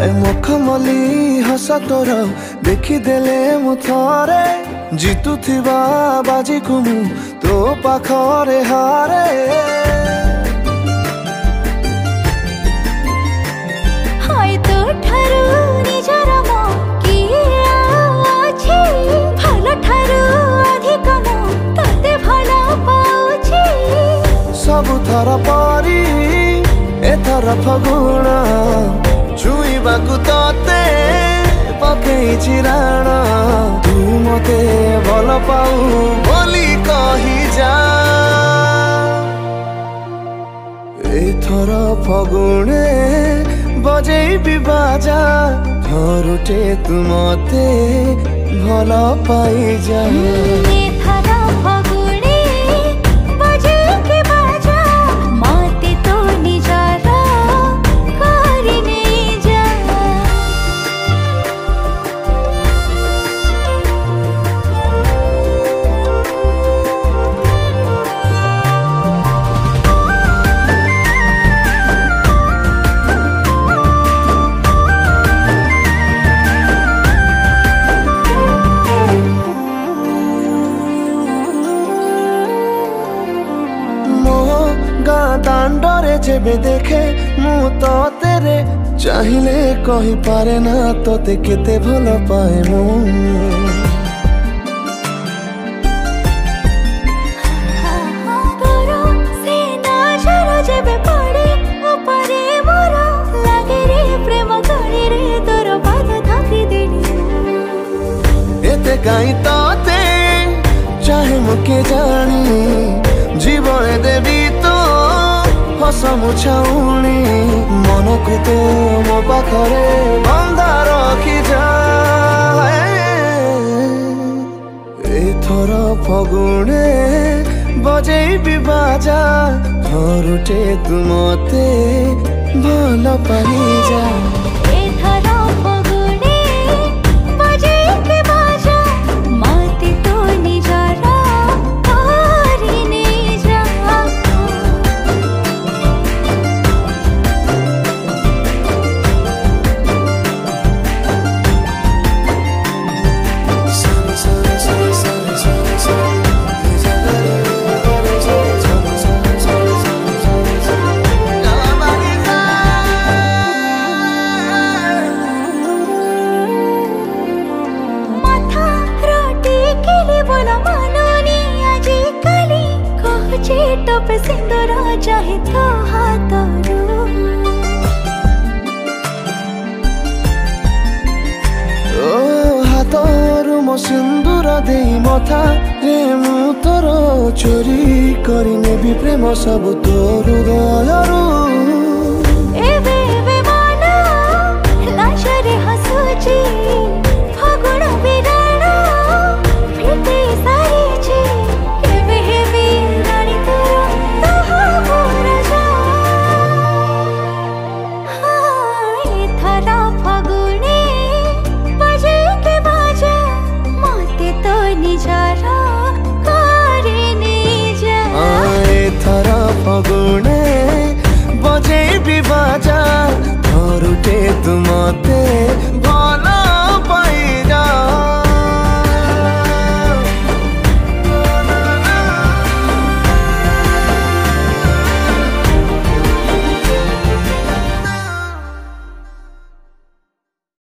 ଏ ମୁଖମଲି ହସ ତୋର ଦେଖିଦେଲେ ମୁଁ ଥରେ ଜିତୁଥିବା ବାଜିକୁ ମୁଁ ତୋ ପାଖରେ ହାରେ হয়তো ঠারু নিজর মো কিয়ে আছে ভালো ঠারু অধিক মো তোতে ভালো পাউছি সবু থর পরি এথর ফগুণ ଛୁଇଁବାକୁ ତତେ ପକେଇଛି ରାଣ ତୁ ମତେ ଭଲ ପାଉ ବୋଲି କହି ଯା ଏଥର ଫଗୁଣେ ବଜେଇବି ବାଜା ଥରୁଟେ ତୁ ମତେ ଭଲ ପାଇଯା ভেবে দেখে মু তো তেরে চাহিলে কহি পারে না তোতে কেতে ভাল পায় মু গাই তাতে চাহে মুকে জানি ମୁଛାଉନି ମନକୁ ତୁ ମୋ ପାଖରେ ବନ୍ଦା ରଖିଯା ଏଥର ଫଗୁଣେ ବଜେଇବି ବାଜା ଘରୁଟେ ତୁ ମତେ ଭଲ ପାଇଯା ಚೀಟ ಪೆ ಸಿಂಧುರ ಚಾಹೆ ತೋ ಹಾತರು ଓ ହାତରୁ ମୋ ସିନ୍ଦୁର ଦେଇ ମଥାରେ ମୁଁ ତୋର ଚୋରି କରିନେବି ପ୍ରେମ ସବୁ ତୋ ହୃଦୟରୁ নিঝরা করে আয় থরা বিবাজা ধরুটে তুমতে